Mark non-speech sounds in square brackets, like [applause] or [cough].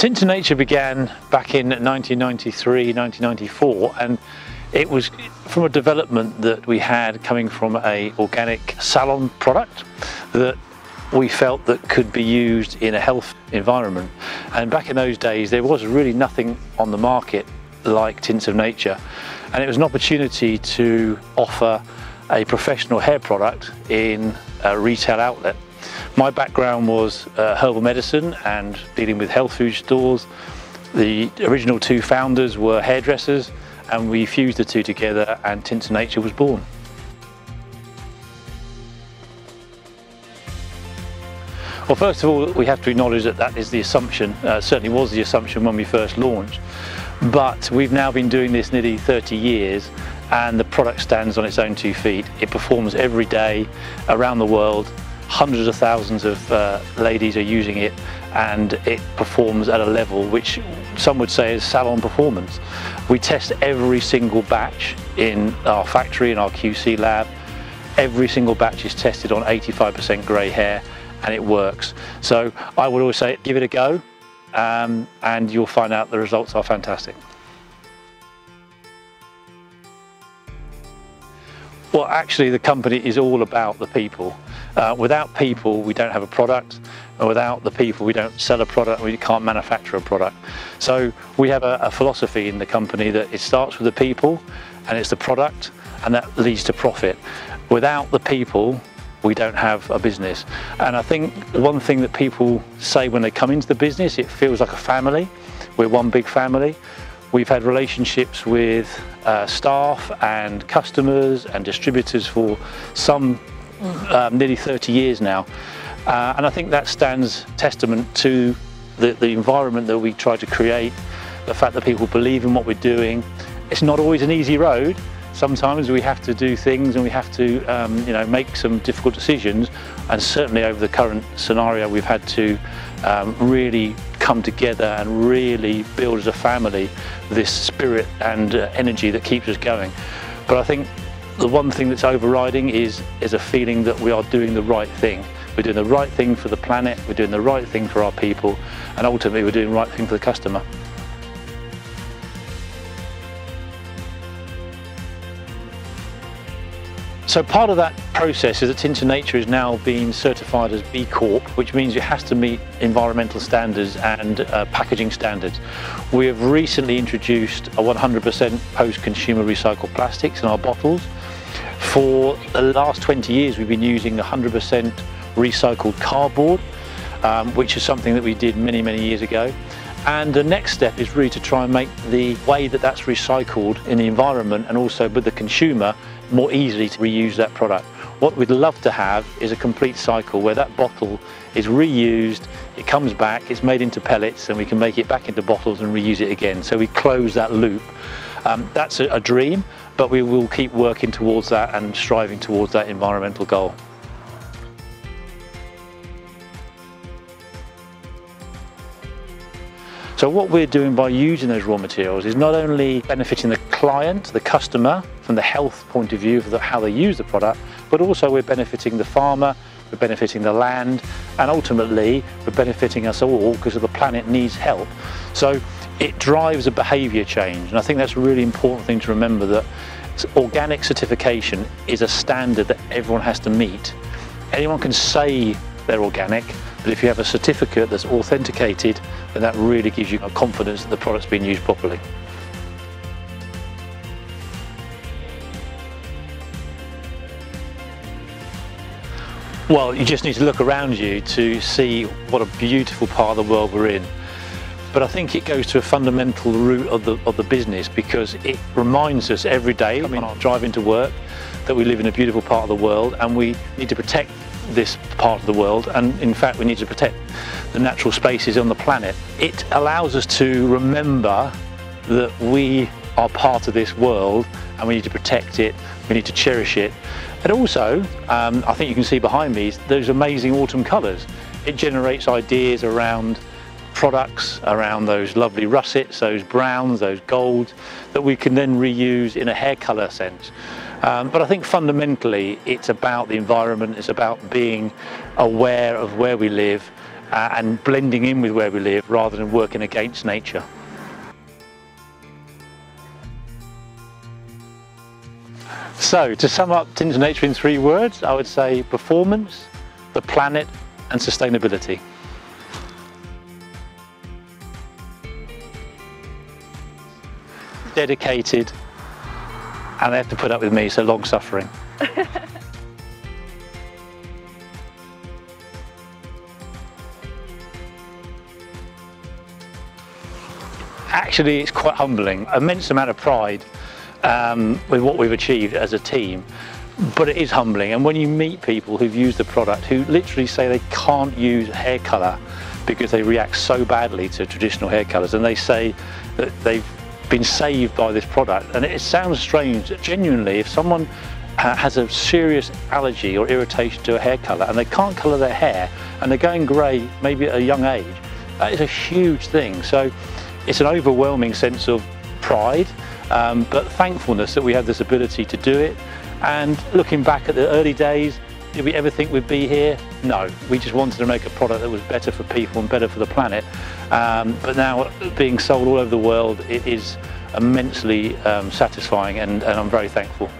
Tints of Nature began back in 1993, 1994 and it was from a development that we had coming from a organic salon product that we felt that could be used in a health environment. And back in those days, there was really nothing on the market like Tints of Nature. And it was an opportunity to offer a professional hair product in a retail outlet. My background was uh, herbal medicine and dealing with health food stores. The original two founders were hairdressers and we fused the two together and Tints of Nature was born. Well, first of all, we have to acknowledge that that is the assumption, uh, certainly was the assumption when we first launched. But we've now been doing this nearly 30 years and the product stands on its own two feet. It performs every day around the world. Hundreds of thousands of uh, ladies are using it and it performs at a level which some would say is salon performance. We test every single batch in our factory, in our QC lab. Every single batch is tested on 85% grey hair and it works. So I would always say give it a go um, and you'll find out the results are fantastic. Well, actually, the company is all about the people. Uh, without people, we don't have a product. And without the people, we don't sell a product. We can't manufacture a product. So we have a, a philosophy in the company that it starts with the people and it's the product and that leads to profit. Without the people, we don't have a business. And I think one thing that people say when they come into the business, it feels like a family. We're one big family. We've had relationships with uh, staff and customers and distributors for some um, nearly 30 years now. Uh, and I think that stands testament to the, the environment that we try to create, the fact that people believe in what we're doing. It's not always an easy road. Sometimes we have to do things and we have to um, you know, make some difficult decisions. And certainly over the current scenario, we've had to um, really come together and really build as a family this spirit and uh, energy that keeps us going. But I think the one thing that's overriding is, is a feeling that we are doing the right thing. We're doing the right thing for the planet, we're doing the right thing for our people, and ultimately we're doing the right thing for the customer. So part of that process is that Tints of Nature is now being certified as B Corp, which means it has to meet environmental standards and uh, packaging standards. We have recently introduced a 100% post-consumer recycled plastics in our bottles. For the last 20 years, we've been using 100% recycled cardboard, um, which is something that we did many, many years ago. And the next step is really to try and make the way that that's recycled in the environment and also with the consumer more easily to reuse that product. What we'd love to have is a complete cycle where that bottle is reused, it comes back, it's made into pellets and we can make it back into bottles and reuse it again. So we close that loop. Um, that's a, a dream, but we will keep working towards that and striving towards that environmental goal. So what we're doing by using those raw materials is not only benefiting the client, the customer, from the health point of view of how they use the product, but also we're benefiting the farmer, we're benefiting the land, and ultimately we're benefiting us all because the planet needs help. So it drives a behaviour change, and I think that's a really important thing to remember that organic certification is a standard that everyone has to meet. Anyone can say they're organic, but if you have a certificate that's authenticated, then that really gives you confidence that the product's been used properly. Well, you just need to look around you to see what a beautiful part of the world we're in. But I think it goes to a fundamental root of the, of the business because it reminds us every day when we drive into work that we live in a beautiful part of the world and we need to protect this part of the world and in fact we need to protect the natural spaces on the planet. It allows us to remember that we are part of this world and we need to protect it, we need to cherish it. And also, um, I think you can see behind me, those amazing autumn colours. It generates ideas around products, around those lovely russets, those browns, those golds, that we can then reuse in a hair colour sense. Um, but I think fundamentally it's about the environment, it's about being aware of where we live uh, and blending in with where we live rather than working against nature. So to sum up Tints Nature in three words, I would say performance, the planet and sustainability. Dedicated and they have to put up with me, so long suffering. [laughs] Actually, it's quite humbling, immense amount of pride um, with what we've achieved as a team but it is humbling and when you meet people who've used the product who literally say they can't use hair colour because they react so badly to traditional hair colours and they say that they've been saved by this product and it sounds strange genuinely if someone uh, has a serious allergy or irritation to a hair colour and they can't colour their hair and they're going grey maybe at a young age that is a huge thing so it's an overwhelming sense of pride um, but thankfulness that we have this ability to do it. And looking back at the early days, did we ever think we'd be here? No, we just wanted to make a product that was better for people and better for the planet. Um, but now being sold all over the world, it is immensely um, satisfying and, and I'm very thankful.